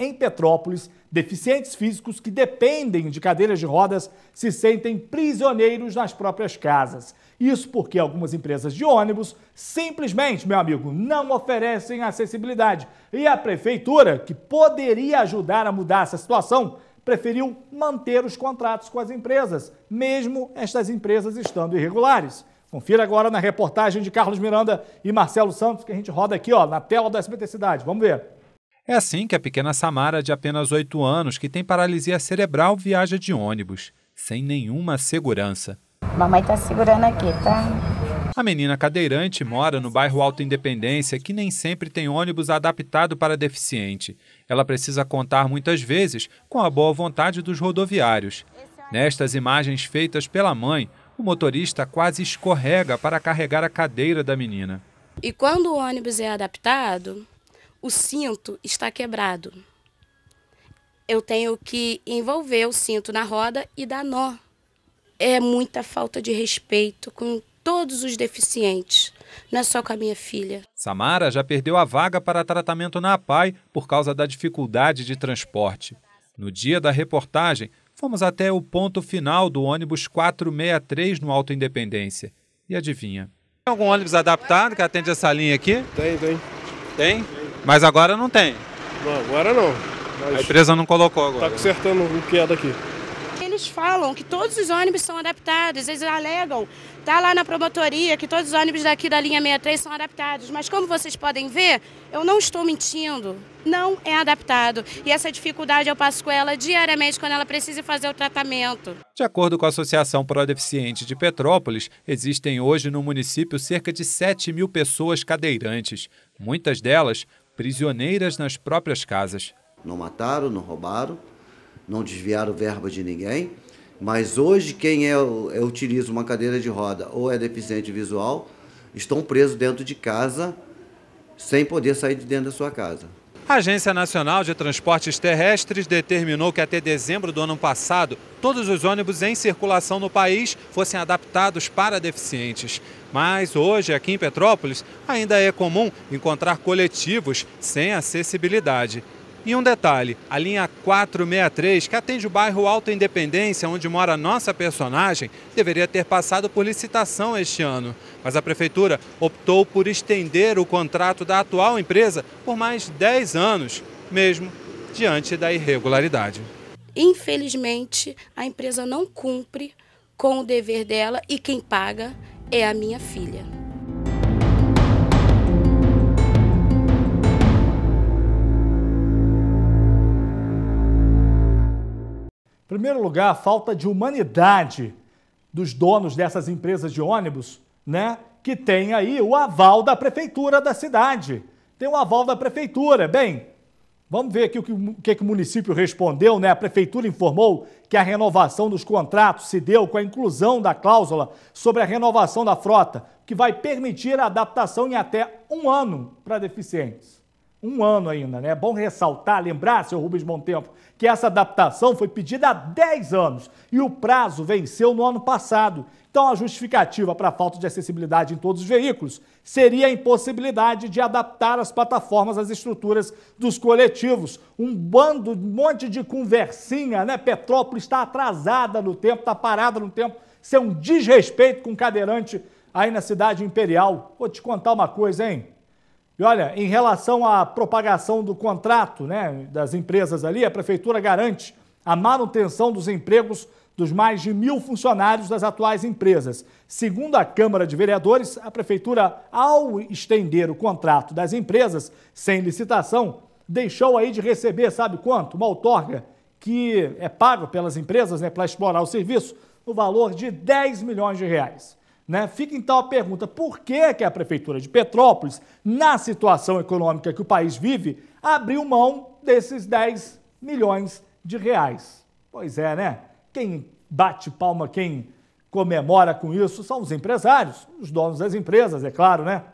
em Petrópolis, deficientes físicos que dependem de cadeiras de rodas se sentem prisioneiros nas próprias casas. Isso porque algumas empresas de ônibus simplesmente, meu amigo, não oferecem acessibilidade. E a prefeitura, que poderia ajudar a mudar essa situação, preferiu manter os contratos com as empresas, mesmo estas empresas estando irregulares. Confira agora na reportagem de Carlos Miranda e Marcelo Santos, que a gente roda aqui ó, na tela do SBT Cidade. Vamos ver. É assim que a pequena Samara, de apenas 8 anos, que tem paralisia cerebral, viaja de ônibus, sem nenhuma segurança. Mamãe tá segurando aqui, tá? A menina cadeirante mora no bairro Alta Independência, que nem sempre tem ônibus adaptado para deficiente. Ela precisa contar muitas vezes com a boa vontade dos rodoviários. Nestas imagens feitas pela mãe, o motorista quase escorrega para carregar a cadeira da menina. E quando o ônibus é adaptado, o cinto está quebrado. Eu tenho que envolver o cinto na roda e dar nó. É muita falta de respeito com todos os deficientes, não é só com a minha filha. Samara já perdeu a vaga para tratamento na APAI por causa da dificuldade de transporte. No dia da reportagem, Fomos até o ponto final do ônibus 463 no Alto Independência. E adivinha? Tem algum ônibus adaptado que atende essa linha aqui? Tem, tem. Tem? Mas agora não tem. Não, agora não. Mas a empresa não colocou agora. Está consertando o que é daqui eles falam que todos os ônibus são adaptados, eles alegam, tá lá na promotoria que todos os ônibus daqui da linha 63 são adaptados, mas como vocês podem ver, eu não estou mentindo, não é adaptado. E essa dificuldade eu passo com ela diariamente quando ela precisa fazer o tratamento. De acordo com a Associação Pro Deficiente de Petrópolis, existem hoje no município cerca de 7 mil pessoas cadeirantes, muitas delas prisioneiras nas próprias casas. Não mataram, não roubaram, não desviaram verba de ninguém, mas hoje quem é, é, utiliza uma cadeira de roda ou é deficiente visual estão presos dentro de casa sem poder sair de dentro da sua casa. A Agência Nacional de Transportes Terrestres determinou que até dezembro do ano passado, todos os ônibus em circulação no país fossem adaptados para deficientes. Mas hoje, aqui em Petrópolis, ainda é comum encontrar coletivos sem acessibilidade. E um detalhe, a linha 463, que atende o bairro Alta Independência, onde mora nossa personagem, deveria ter passado por licitação este ano. Mas a prefeitura optou por estender o contrato da atual empresa por mais 10 anos, mesmo diante da irregularidade. Infelizmente, a empresa não cumpre com o dever dela e quem paga é a minha filha. Primeiro lugar, a falta de humanidade dos donos dessas empresas de ônibus, né? Que tem aí o aval da prefeitura da cidade. Tem o aval da prefeitura. Bem, vamos ver aqui o que, o que o município respondeu, né? A prefeitura informou que a renovação dos contratos se deu com a inclusão da cláusula sobre a renovação da frota, que vai permitir a adaptação em até um ano para deficientes um ano ainda, né? É bom ressaltar, lembrar, seu Rubens Tempo, que essa adaptação foi pedida há 10 anos e o prazo venceu no ano passado. Então, a justificativa para a falta de acessibilidade em todos os veículos seria a impossibilidade de adaptar as plataformas às estruturas dos coletivos. Um bando, um monte de conversinha, né? Petrópolis está atrasada no tempo, está parada no tempo. Isso é um desrespeito com o cadeirante aí na cidade imperial. Vou te contar uma coisa, hein? E olha, em relação à propagação do contrato né, das empresas ali, a Prefeitura garante a manutenção dos empregos dos mais de mil funcionários das atuais empresas. Segundo a Câmara de Vereadores, a Prefeitura, ao estender o contrato das empresas sem licitação, deixou aí de receber, sabe quanto? Uma outorga que é pago pelas empresas né, para explorar o serviço no valor de 10 milhões de reais. Né? Fica então a pergunta: por que, que a Prefeitura de Petrópolis, na situação econômica que o país vive, abriu mão desses 10 milhões de reais? Pois é, né? Quem bate palma, quem comemora com isso são os empresários, os donos das empresas, é claro, né?